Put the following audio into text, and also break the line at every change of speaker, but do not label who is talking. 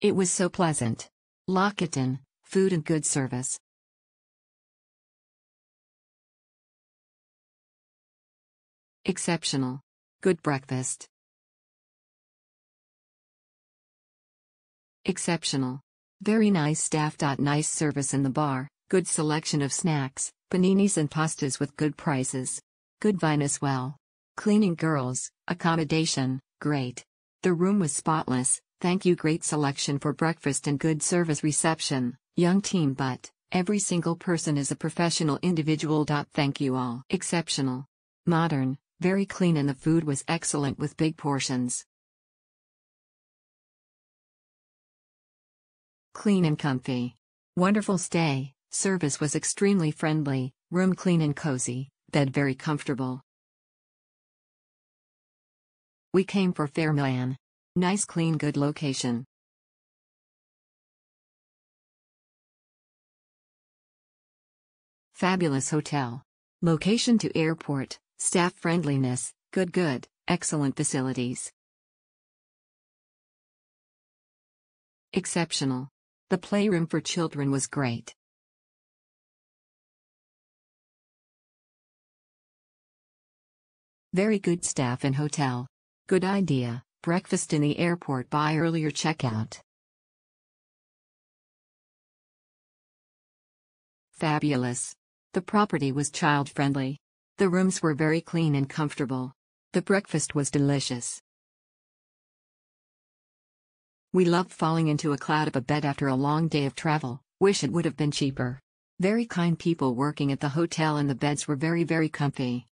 It was so pleasant. Locketton, food and good service. Exceptional. Good breakfast. Exceptional. Very nice staff. Nice service in the bar, good selection of snacks, paninis and pastas with good prices. Good vine as well. Cleaning girls, accommodation, great. The room was spotless, thank you. Great selection for breakfast and good service reception, young team, but every single person is a professional individual. Thank you all. Exceptional. Modern, very clean, and the food was excellent with big portions. Clean and comfy. Wonderful stay, service was extremely friendly, room clean and cozy, bed very comfortable. We came for Fairmlan. Nice clean good location. Fabulous hotel. Location to airport, staff friendliness, good good, excellent facilities. Exceptional. The playroom for children was great. Very good staff and hotel. Good idea, breakfast in the airport by earlier checkout. Fabulous. The property was child friendly. The rooms were very clean and comfortable. The breakfast was delicious. We loved falling into a cloud of a bed after a long day of travel, wish it would have been cheaper. Very kind people working at the hotel and the beds were very very comfy.